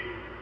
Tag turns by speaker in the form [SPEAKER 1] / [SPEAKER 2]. [SPEAKER 1] three,